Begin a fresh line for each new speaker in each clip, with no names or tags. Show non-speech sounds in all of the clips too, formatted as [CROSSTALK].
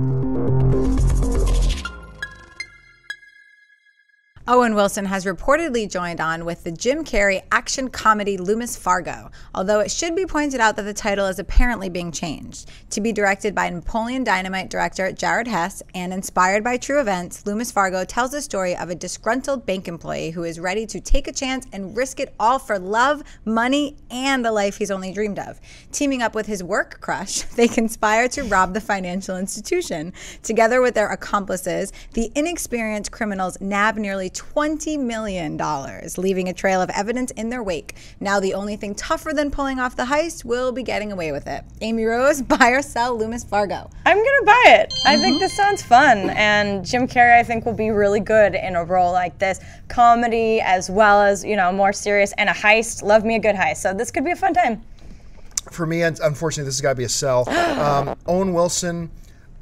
Thank you. Owen Wilson has reportedly joined on with the Jim Carrey action comedy Loomis Fargo, although it should be pointed out that the title is apparently being changed. To be directed by Napoleon Dynamite director Jared Hess and inspired by true events, Loomis Fargo tells the story of a disgruntled bank employee who is ready to take a chance and risk it all for love, money, and the life he's only dreamed of. Teaming up with his work crush, [LAUGHS] they conspire to rob the financial institution. Together with their accomplices, the inexperienced criminals nab nearly $20 million, leaving a trail of evidence in their wake. Now, the only thing tougher than pulling off the heist will be getting away with it. Amy Rose, [LAUGHS] buy or sell Loomis Fargo?
I'm gonna buy it. I think this sounds fun, and Jim Carrey, I think, will be really good in a role like this, comedy as well as you know more serious and a heist. Love me a good heist, so this could be a fun time.
For me, un- unfortunately, this has got to be a sell. [GASPS] Um, Owen Wilson.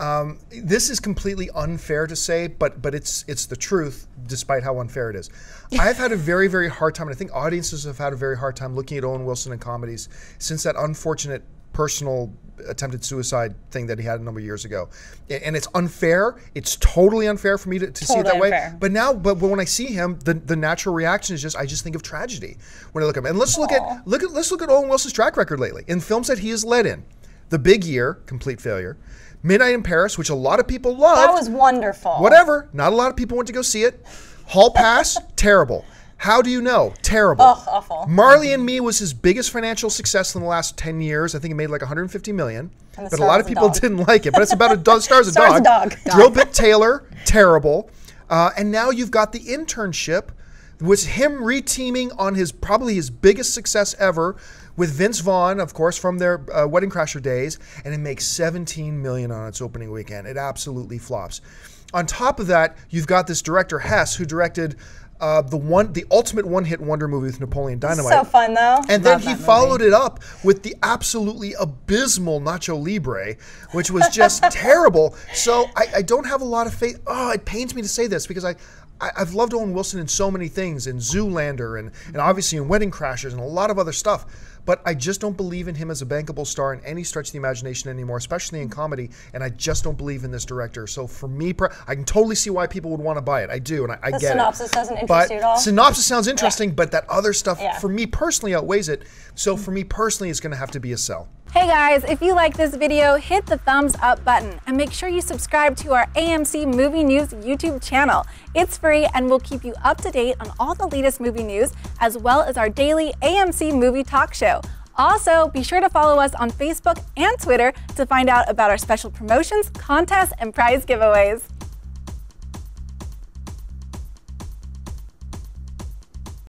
Um, this is completely unfair to say, but but it's it's the truth, despite how unfair it is. [LAUGHS] I've had a very very hard time, and I think audiences have had a very hard time looking at Owen Wilson in comedies since that unfortunate personal attempted suicide thing that he had a number of years ago. And it's unfair. It's totally unfair for me to, to see it that
Totally
way. But now, but, but when I see him, the, the natural reaction is just I just think of tragedy when I look at him. And let's look at look at let's look at Owen Wilson's track record lately in films that he has led in. The Big Year, complete failure. Midnight in Paris, which a lot of people loved.
That was wonderful.
Whatever. Not a lot of people went to go see it. Hall Pass, [LAUGHS] terrible. How do you know? Terrible.
Ugh, awful.
Marley and Me was his biggest financial success in the last 10 years. I think it made like 150 million.
And
But a lot of people didn't like it. But it's about a [LAUGHS] dog, stars a
Stars a
dog.
dog.
Drillbit Taylor, terrible. Uh, and now you've got the internship, with him reteaming on his probably his biggest success ever with Vince Vaughn, of course, from their uh, Wedding Crasher days, and it makes 17 million on its opening weekend. It absolutely flops. On top of that, you've got this director Hess, who directed uh, the one, the ultimate one-hit wonder movie with Napoleon Dynamite.
So fun though.
And then he
that movie.
followed it up with the absolutely abysmal Nacho Libre, which was just [LAUGHS] terrible. So I, I don't have a lot of faith. Oh, it pains me to say this because I, I I've loved Owen Wilson in so many things, in Zoolander and and obviously in Wedding Crashers and a lot of other stuff. But I just don't believe in him as a bankable star in any stretch of the imagination anymore, especially in comedy. And I just don't believe in this director. So for me, I can totally see why people would want to buy it. I do, and I, I
The
get
synopsis
it.
doesn't interest
but
you at all?
Synopsis sounds interesting, but that other stuff
Yeah.
for me personally outweighs it. So for me personally, it's going to have to be a sell.
Hey guys, if you like this video, hit the thumbs up button and make sure you subscribe to our AMC Movie News YouTube channel. It's free and we'll keep you up to date on all the latest movie news as well as our daily AMC Movie Talk Show. Also, be sure to follow us on Facebook and Twitter to find out about our special promotions, contests, and prize giveaways.